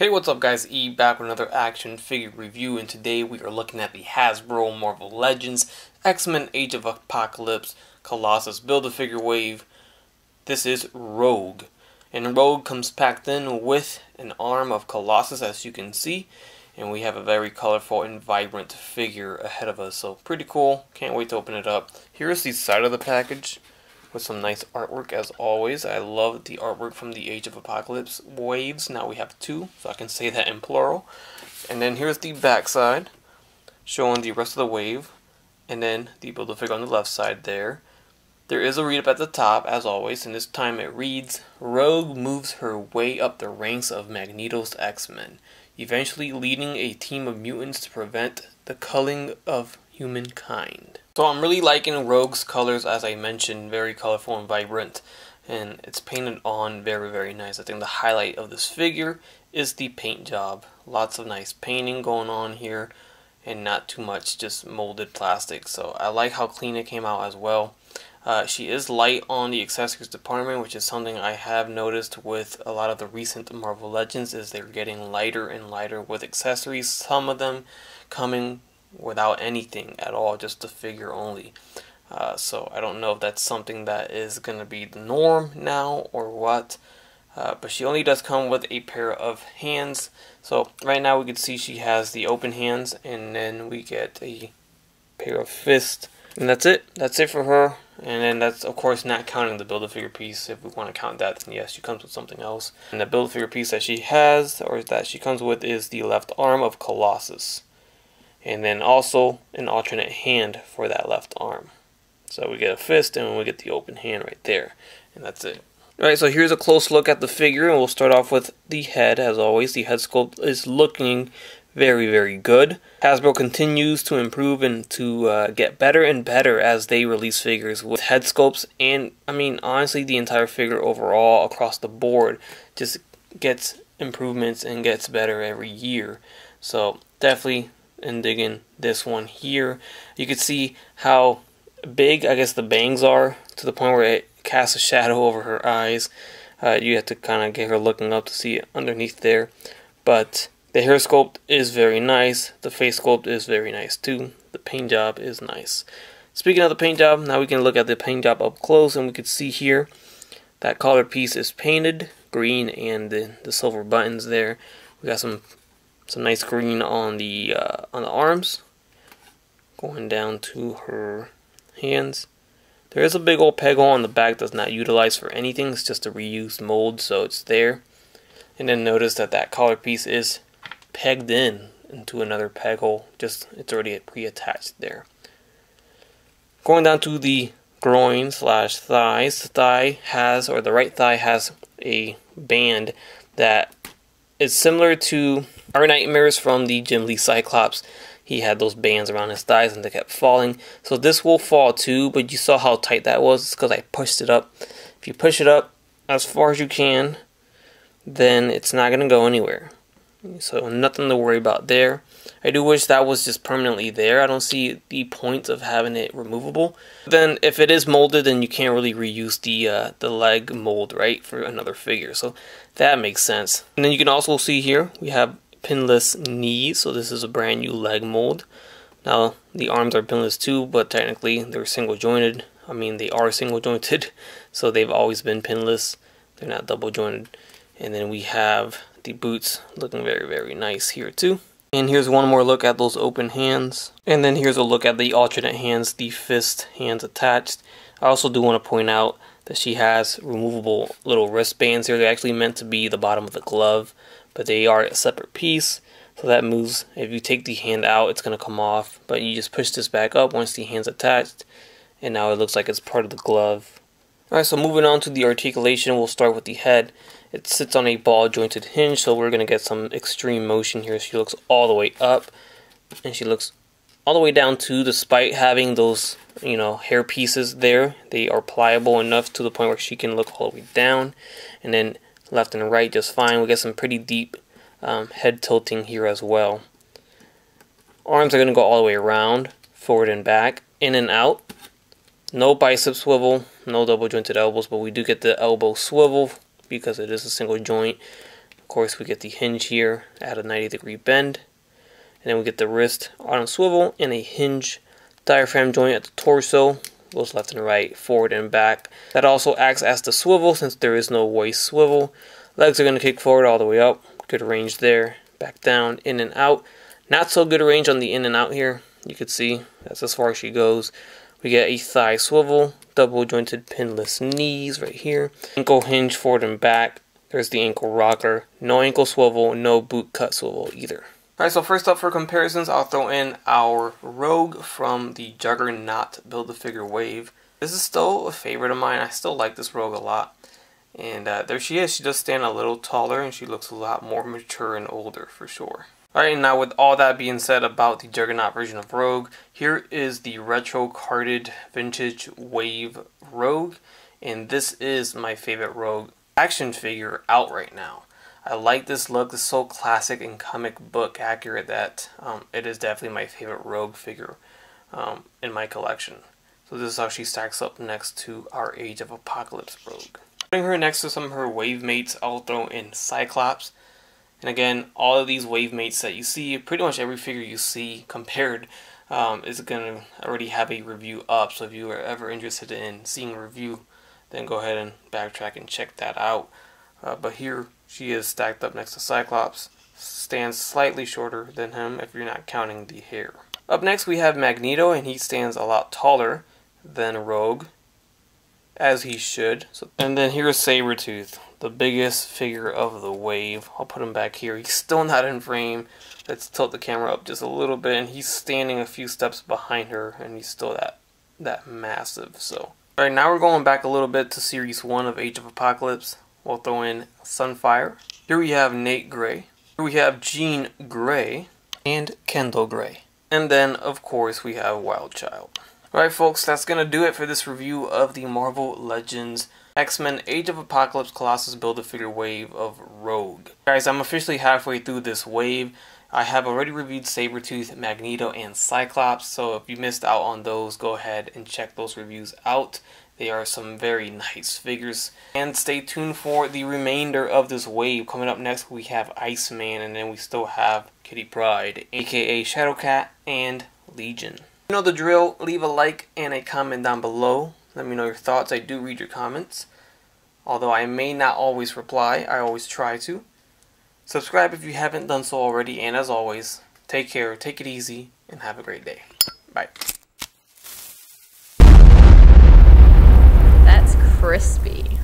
Hey, what's up guys? E back with another action figure review and today we are looking at the Hasbro Marvel Legends X-Men Age of Apocalypse Colossus Build-A-Figure Wave. This is Rogue. And Rogue comes packed in with an arm of Colossus as you can see. And we have a very colorful and vibrant figure ahead of us. So pretty cool. Can't wait to open it up. Here's the side of the package with some nice artwork as always. I love the artwork from the Age of Apocalypse waves. Now we have two, so I can say that in plural. And then here's the back side, showing the rest of the wave. And then the Build-A-Figure on the left side there. There is a read up at the top, as always, and this time it reads, Rogue moves her way up the ranks of Magneto's X-Men, eventually leading a team of mutants to prevent the culling of humankind. So I'm really liking Rogue's colors, as I mentioned, very colorful and vibrant, and it's painted on very, very nice. I think the highlight of this figure is the paint job. Lots of nice painting going on here, and not too much just molded plastic. So I like how clean it came out as well. Uh, she is light on the accessories department, which is something I have noticed with a lot of the recent Marvel Legends, is they're getting lighter and lighter with accessories. Some of them coming without anything at all, just the figure only. Uh, so I don't know if that's something that is going to be the norm now or what. Uh, but she only does come with a pair of hands. So right now we can see she has the open hands and then we get a pair of fists. And that's it. That's it for her. And then that's of course not counting the Build-A-Figure piece. If we want to count that, then yes, she comes with something else. And the Build-A-Figure piece that she has, or that she comes with, is the left arm of Colossus and then also an alternate hand for that left arm. So we get a fist and we get the open hand right there, and that's it. Alright, so here's a close look at the figure, and we'll start off with the head, as always. The head sculpt is looking very, very good. Hasbro continues to improve and to uh, get better and better as they release figures with head sculpts, and I mean, honestly, the entire figure overall across the board just gets improvements and gets better every year. So, definitely and digging this one here. You can see how big I guess the bangs are to the point where it casts a shadow over her eyes. Uh, you have to kind of get her looking up to see underneath there. But the hair sculpt is very nice. The face sculpt is very nice too. The paint job is nice. Speaking of the paint job, now we can look at the paint job up close and we can see here that collar piece is painted green and the, the silver buttons there. We got some some nice green on the uh, on the arms, going down to her hands. There is a big old peg hole on the back that's not utilized for anything. It's just a reused mold, so it's there. And then notice that that collar piece is pegged in into another peg hole. Just it's already pre-attached there. Going down to the groin slash thighs. The thigh has, or the right thigh has a band that is similar to our nightmares from the Jim Lee Cyclops. He had those bands around his thighs and they kept falling. So this will fall too, but you saw how tight that was. It's because I pushed it up. If you push it up as far as you can, then it's not going to go anywhere. So nothing to worry about there. I do wish that was just permanently there. I don't see the point of having it removable. Then if it is molded, then you can't really reuse the uh, the leg mold, right, for another figure. So that makes sense. And then you can also see here, we have pinless knees. So this is a brand new leg mold. Now the arms are pinless too, but technically they're single jointed. I mean they are single jointed, so they've always been pinless. They're not double jointed. And then we have the boots looking very very nice here too. And here's one more look at those open hands. And then here's a look at the alternate hands, the fist hands attached. I also do want to point out that she has removable little wristbands here. They're actually meant to be the bottom of the glove but they are a separate piece. So that moves, if you take the hand out, it's going to come off. But you just push this back up once the hand's attached. And now it looks like it's part of the glove. Alright, so moving on to the articulation, we'll start with the head. It sits on a ball jointed hinge, so we're going to get some extreme motion here. She looks all the way up, and she looks all the way down too, despite having those, you know, hair pieces there. They are pliable enough to the point where she can look all the way down. And then left and right just fine. We get some pretty deep um, head tilting here as well. Arms are going to go all the way around, forward and back, in and out. No bicep swivel, no double jointed elbows, but we do get the elbow swivel because it is a single joint. Of course, we get the hinge here at a 90 degree bend. And then we get the wrist on a swivel and a hinge diaphragm joint at the torso. Goes left and right, forward and back. That also acts as the swivel since there is no waist swivel. Legs are going to kick forward all the way up. Good range there. Back down, in and out. Not so good range on the in and out here. You can see that's as far as she goes. We get a thigh swivel, double jointed pinless knees right here. Ankle hinge forward and back. There's the ankle rocker. No ankle swivel, no boot cut swivel either. Alright, so first up for comparisons, I'll throw in our Rogue from the Juggernaut Build-A-Figure Wave. This is still a favorite of mine. I still like this Rogue a lot. And uh, there she is. She does stand a little taller and she looks a lot more mature and older for sure. Alright, now with all that being said about the Juggernaut version of Rogue, here is the retro carded vintage Wave Rogue. And this is my favorite Rogue action figure out right now. I like this look. It's so classic and comic book accurate that um, it is definitely my favorite Rogue figure um, in my collection. So this is how she stacks up next to our Age of Apocalypse Rogue. Putting her next to some of her wave mates, I'll throw in Cyclops. And again, all of these wave mates that you see, pretty much every figure you see compared um, is going to already have a review up. So if you are ever interested in seeing a review, then go ahead and backtrack and check that out. Uh, but here she is stacked up next to Cyclops, stands slightly shorter than him if you're not counting the hair. Up next we have Magneto and he stands a lot taller than Rogue, as he should. So, and then here's Sabretooth, the biggest figure of the wave. I'll put him back here. He's still not in frame. Let's tilt the camera up just a little bit and he's standing a few steps behind her and he's still that that massive. So Alright, now we're going back a little bit to Series 1 of Age of Apocalypse. We'll throw in Sunfire. Here we have Nate Grey. Here we have Jean Grey. And Kendall Gray. And then, of course, we have Wild Child. Alright folks, that's going to do it for this review of the Marvel Legends X-Men Age of Apocalypse Colossus Build-A-Figure Wave of Rogue. Guys, I'm officially halfway through this wave. I have already reviewed Sabretooth, Magneto, and Cyclops, so if you missed out on those, go ahead and check those reviews out. They are some very nice figures. And stay tuned for the remainder of this wave. Coming up next, we have Iceman, and then we still have Kitty Pryde, aka Shadowcat, and Legion. You know the drill. Leave a like and a comment down below. Let me know your thoughts. I do read your comments. Although I may not always reply, I always try to. Subscribe if you haven't done so already, and as always, take care, take it easy, and have a great day. Bye. That's crispy.